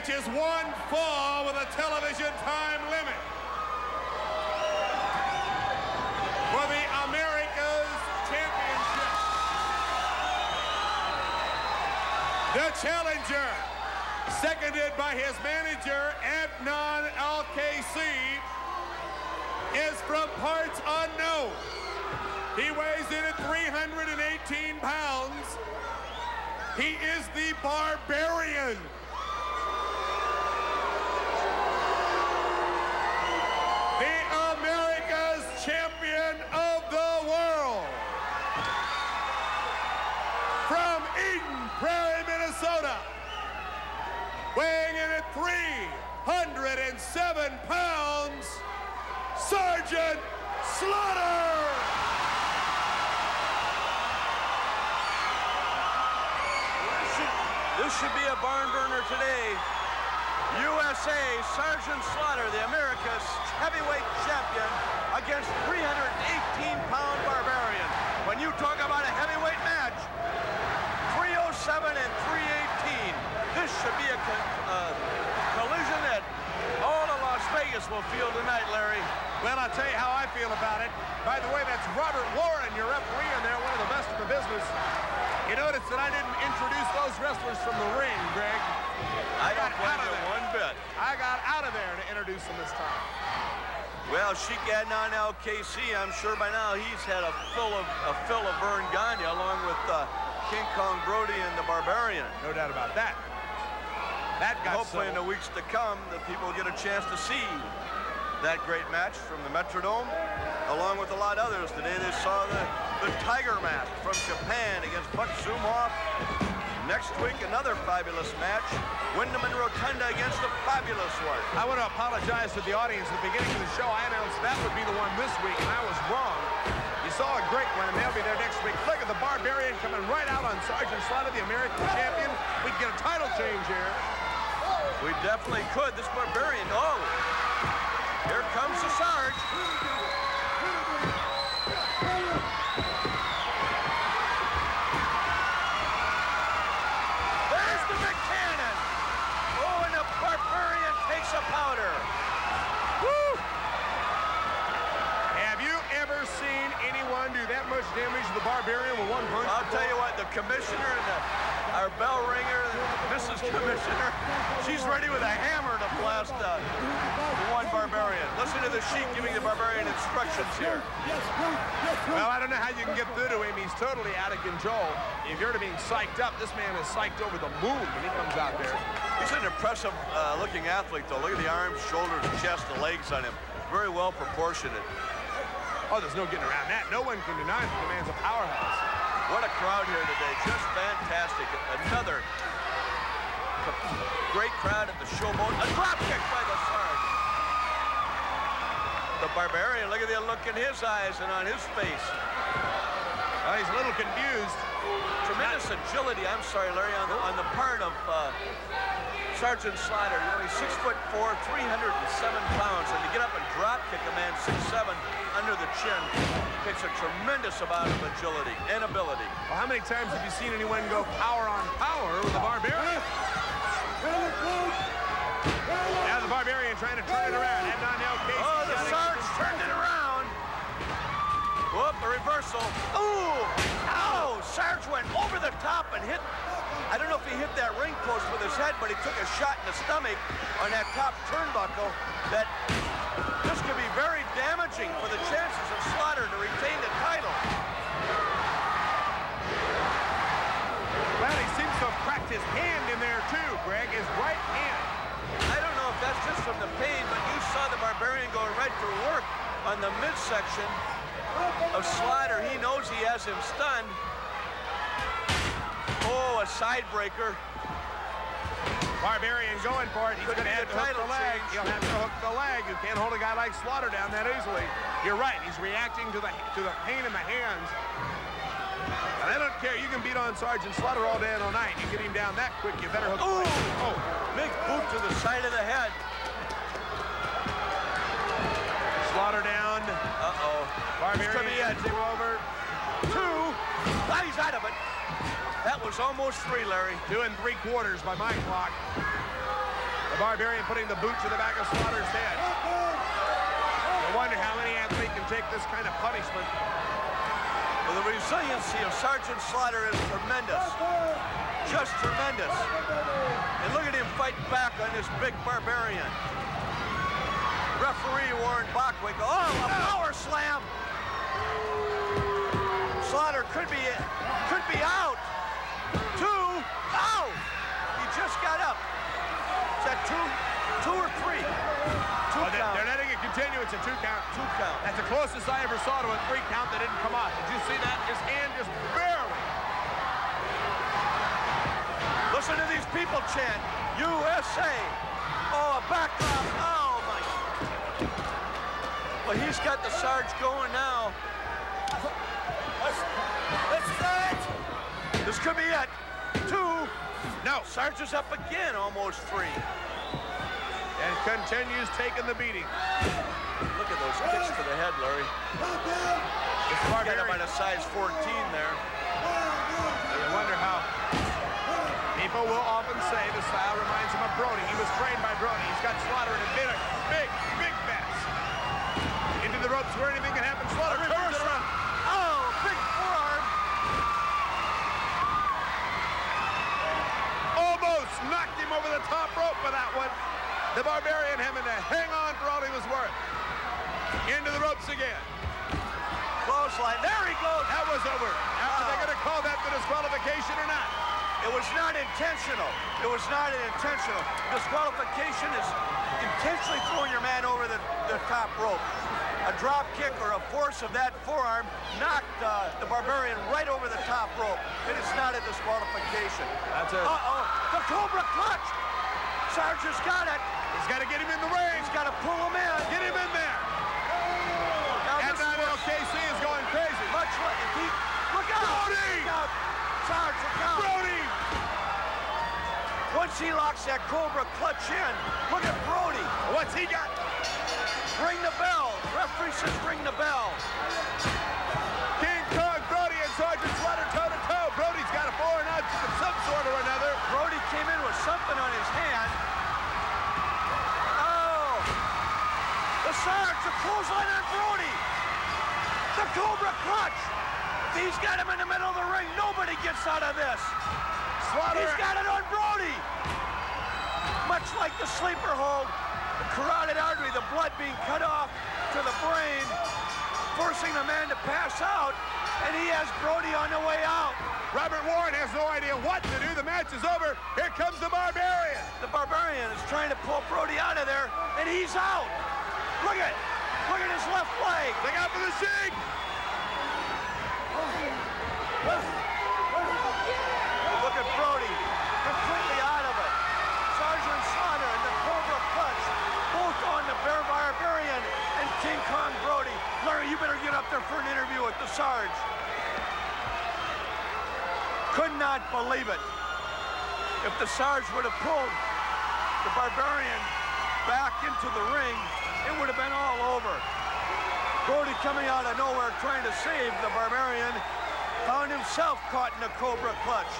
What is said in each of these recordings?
This match is one fall with a television time limit. For the America's Championship. The challenger, seconded by his manager, Adnan Al-Kaisi, is from parts unknown. He weighs in at 318 pounds. He is the Barbarian. 307 pounds, Sergeant Slaughter! This should, this should be a barn burner today. USA Sergeant Slaughter, the America's heavyweight champion, against 318-pound Barbarian. When you talk about a heavyweight match, 307 and 318. This should be a uh, collision that all of Las Vegas will feel tonight, Larry. Well, I'll tell you how I feel about it. By the way, that's Robert Warren, your referee in there, one of the best in the business. You notice that I didn't introduce those wrestlers from the ring, Greg. I don't got out of there. one bit. I got out of there to introduce them this time. Well, Sheik Adnan Al-Kaisi, I'm sure by now he's had a fill of a fill of Verne Gagne along with uh, King Kong Brody and the Barbarian. No doubt about that. That got Hopefully in the weeks to come, the people will get a chance to see that great match from the Metrodome, along with a lot of others. Today they saw the, the Tiger Mask from Japan against Buck Zumhofe. Next week, another fabulous match. Windham and Rotunda against the fabulous one. I want to apologize to the audience. At the beginning of the show, I announced that would be the one this week, and I was wrong. You saw a great one, and they'll be there next week. Look at the Barbarian coming right out on Sergeant Slaughter, the American champion. We'd get a title change here. We definitely could. This Barbarian, oh, here comes the Sarge. There's the McCannon. Oh, and the Barbarian takes a powder. Woo! Have you ever seen anyone do that much damage to the Barbarian with one punch? I'll tell you what, the commissioner and the, our bell ringer, Mrs. Commissioner, she's ready with a hammer to blast uh, the one Barbarian. Listen to the Sheik giving the Barbarian instructions here. Well, I don't know how you can get through to him. He's totally out of control. If you're to being psyched up, this man is psyched over the moon when he comes out there. He's an impressive uh, looking athlete, though. Look at the arms, shoulders, chest, the legs on him. Very well proportionate. Oh, there's no getting around that. No one can deny that the man's a powerhouse. What a crowd here today. Just fantastic. Another great crowd at the showboat. A drop kick by the Sarge. The Barbarian, look at the look in his eyes and on his face. Well, he's a little confused. Tremendous agility, I'm sorry, Larry, on the, on the part of uh, Sergeant Slaughter. He's only six foot four, 307 pounds, and to get up and drop kick a man six seven under the chin takes a tremendous amount of agility and ability. Well, how many times have you seen anyone go power on power with the Barbarian? Now the Barbarian trying to turn it around. Adnan Al-Kaisi. Oh, the. Sarge turned it around. Whoop, a reversal. Ooh, ow, Sarge went over the top and hit, I don't know if he hit that ring post with his head, but he took a shot in the stomach on that top turnbuckle that this could be very damaging for the chances of Slaughter to retain the title. Well, he seems to have cracked his hand in there too, Greg, his right hand. I don't know if that's just from the pain, but you saw the Barbarian going right for work on the midsection of Slaughter. He knows he has him stunned. Oh, a side breaker. Barbarian going for it. He's going to have to hook the leg. change. He'll have to hook the leg. You can't hold a guy like Slaughter down that easily. You're right. He's reacting to the to the pain in the hands. And I don't care. You can beat on Sergeant Slaughter all day and all night. You get him down that quick, you better hook the Ooh, leg. oh, big boot to the side of the head. Slaughter down. Uh-oh. Barbarian This could be it. gets him over. Two. Ah, he's out of it. That was almost three, Larry. Two and three quarters by my clock. The Barbarian putting the boot to the back of Slaughter's head. I wonder how any athlete can take this kind of punishment. Well, the resiliency of Sergeant Slaughter is tremendous. Just tremendous. And look at him fight back on this big barbarian. Referee Warren Bockwig. Oh, a power slam! Slaughter could be could be out. Two. Ow! He just got up. Is that two? Two or three? Two Oh, they, count. they're letting it continue. It's a two count. Two count. That's the closest I ever saw to a three count that didn't come off. Did you see that? His hand just barely. Listen to these people chant, USA. Oh, a backdrop. Oh, my. Well, he's got the Sarge going now. This is it. This could be it. Two. No, Sarge is up again, almost three. And continues taking the beating. Look at those kicks to the head, Larry. It's him Barbarian. at a size 14 there. You wonder how. People will often say the style reminds him of Brody. He was trained by Brody. He's got Slaughter in a bit of big, big bets. Into the ropes where anything can happen. Slaughter turns it around. Oh, big forearm. Almost knocked him over the top rope with that one. The Barbarian having to hang on for all he was worth. Into the ropes again. Close line. There he goes. That was over. Now, Are they going to call that the disqualification or not? It was not intentional. It was not an intentional. Disqualification is intentionally throwing your man over the, the top rope. A drop kick or a force of that forearm knocked uh, the Barbarian right over the top rope. It is not a disqualification. That's it. Uh-oh. The Cobra clutch. Sarge has got it. He's got to get him in the ring. He's got to pull him in. Get him in there. Now And now Al-Kaisi is going crazy. much like if he look out. Brody! Look out. Sarge, look out. Brody! Once he locks that Cobra clutch in, look at Brody. What's he got? Ring the bell. Referee says ring the bell. King Kong, Brody, and Sergeant Slaughter toe-to-toe. Brody's got a foreign object of some sort or another. Brody came in with something on his hand. Oh! The Sarge, the clothesline on Brody. The Cobra clutch. He's got him in the middle of the ring. Nobody gets out of this. Slaughter. He's got it on Brody. Much like the sleeper hold, the carotid artery, the blood being cut off to the brain, forcing the man to pass out, and he has Brody on the way out. Robert Warren has no idea what to do. The match is over. Here comes the Barbarian. The Barbarian is trying to pull Brody out of there, and he's out. Look at, look at his left leg. Look out for the Sheik. Look at Brody, completely out of it. Sergeant Slaughter and the Cobra Clutch, both on the Bear Barbarian and King Kong Brody. Larry, you better get up there for an interview with the Sarge. Could not believe it. If the Sarge would have pulled the Barbarian back into the ring, it would have been all over. Brody coming out of nowhere trying to save the Barbarian found himself caught in a Cobra clutch.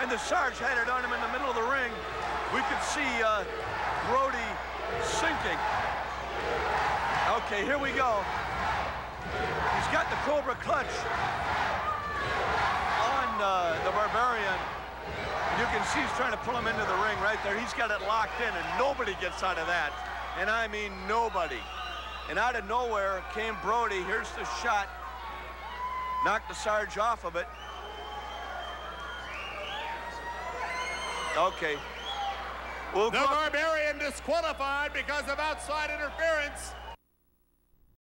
And the Sarge had it on him in the middle of the ring. We could see uh, Brody sinking. Okay, here we go. He's got the Cobra clutch on uh, the Barbarian. You can see he's trying to pull him into the ring right there. He's got it locked in, and nobody gets out of that. And I mean nobody. And out of nowhere came Brody. Here's the shot. Knocked the Sarge off of it. Okay. We'll The Barbarian disqualified because of outside interference.